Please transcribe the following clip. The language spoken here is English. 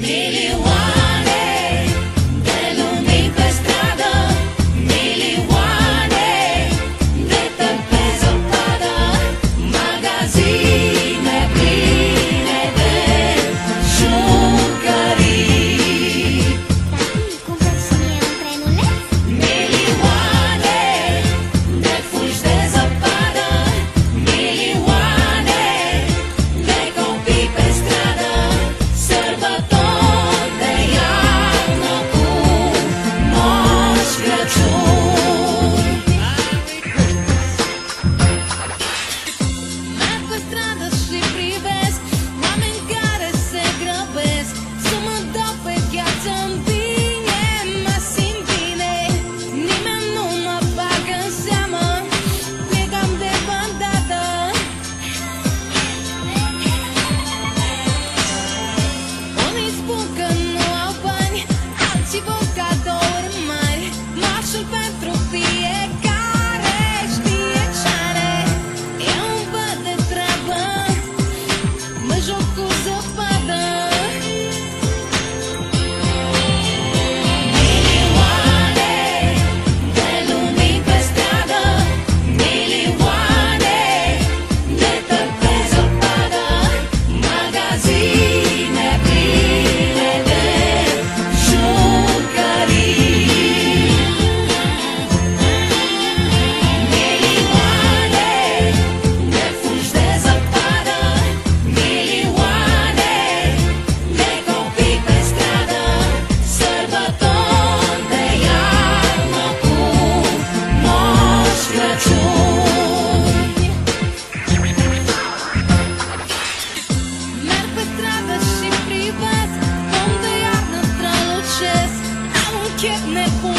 Million one. kidney pour